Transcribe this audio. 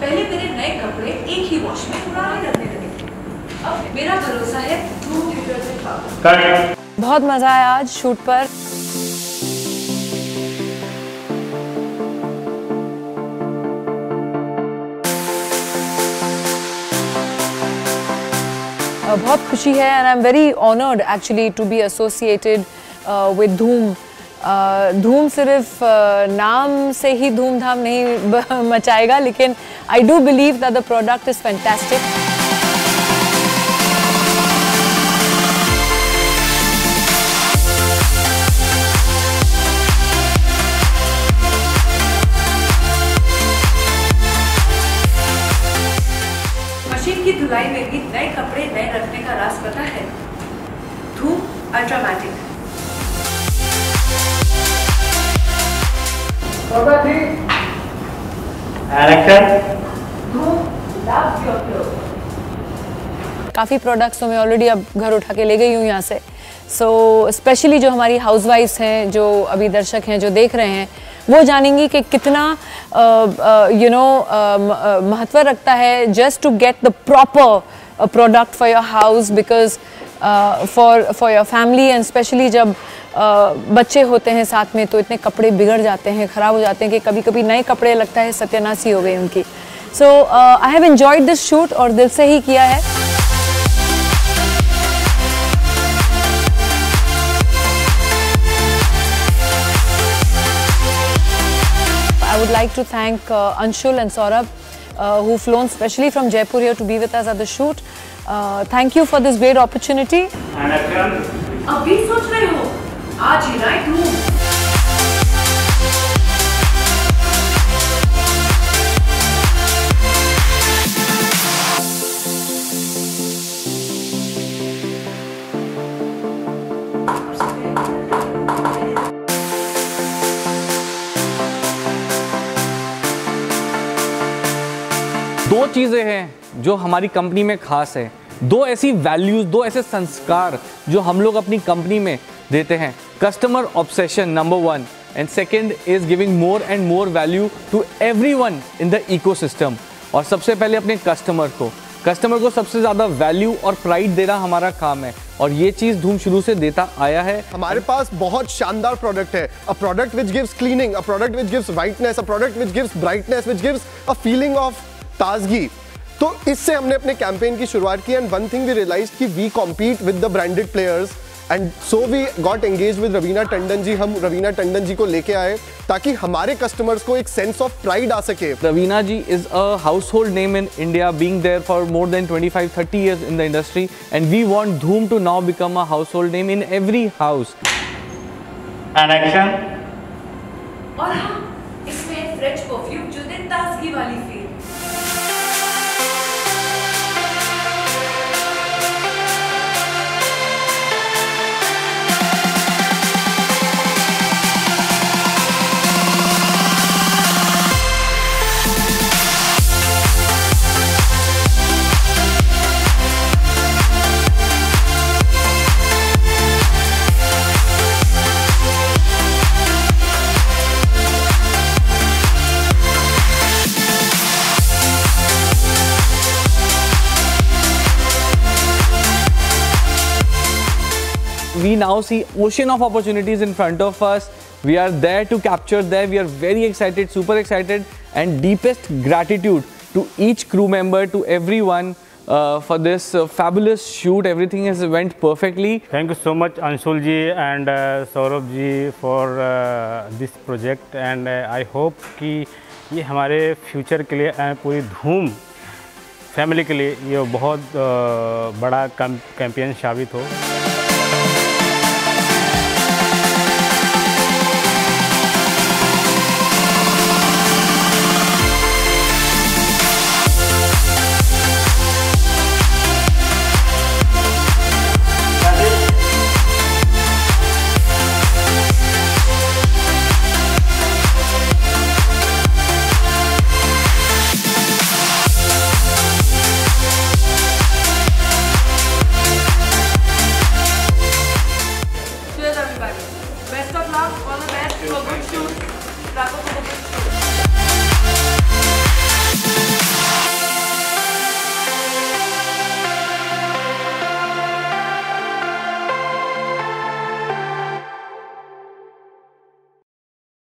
पहले मेरे नए कपड़े एक ही वॉश में पुराने करने लगे। अब मेरा भरोसा है धूम डिटर्जेंट पाउडर बहुत मज़ा आया आज शूट पर। बहुत खुशी है and I am very honoured actually to be associated with Dhoom. Dhoom सिर्फ़ नाम से ही धूमधाम नहीं मचाएगा, लेकिन I do believe that the product is fantastic धुलाई में भी नए कपड़े नए रखने का राज पता है। Dhoom ultramatic Dhoom love your cloth काफ़ी प्रोडक्ट्स तो मैं ऑलरेडी अब घर उठा के ले गई हूँ यहाँ से। सो so, स्पेशली जो हमारी हाउसवाइफ्स हैं जो अभी दर्शक हैं जो देख रहे हैं वो जानेंगी कि कितना यू नो महत्व रखता है just to get the proper product for your house because for for your family and specially जब uh, बच्चे होते हैं साथ में तो इतने कपड़े बिगड़ जाते हैं ख़राब हो जाते हैं कि कभी कभी नए कपड़े लगता है सत्यानाशी हो गई उनकी so I have enjoyed this shoot और दिल से ही किया है I would like to thank uh, Anshul and Saurabh uh, who flown specially from Jaipur here to be with us at the shoot. Thank you for this great opportunity अभी चीज़ें हैं। जो हमारी कंपनी में खास है, दो ऐसी वैल्यूज़ दो ऐसे संस्कार जो हम लोग अपनी कंपनी में देते हैं। Customer obsession number one and second is giving more and more value to every one in the eco system और सबसे पहले अपने कस्टमर को। कस्टमर को सबसे ज़्यादा वैल्यू और प्राइड देना हमारा काम है। और ये चीज़ धूम शुरू से देता आया है। हमारे पास बहुत शानदार प्रोडक्ट है। A product which gives cleaning a product which gives whiteness a product which gives brightness which gives a feeling of ताजगी। तो इससे हमने अपने कैंपेन की शुरुआत की and one thing we realise कि we compete with the branded players and so we got engage with Raveena Tandon ji हम रवीना टंडन जी को लेके आए ताकि हमारे कस्टमर्स को एक सेंस ऑफ़ प्राइड आ सके Ravina ji is a household name in India, being there for more than 25 30 years in the industry, and we want Dhoom to now become a household name in every house. And action. और हाँ इसमें French perfume जो दे ताजगी वाली feel We now see ocean of opportunities in front of us. We are there to capture them. We are very excited, super excited, and deepest gratitude to each crew member, to everyone uh, for this uh, fabulous shoot. Everything has went perfectly. Thank you so much Anshul ji and uh, Saurabh ji for uh, this project and uh, I hope कि ये हमारे future के लिए uh, पूरी धूम family के लिए ये बहुत uh, बड़ा कैंपेन साबित हो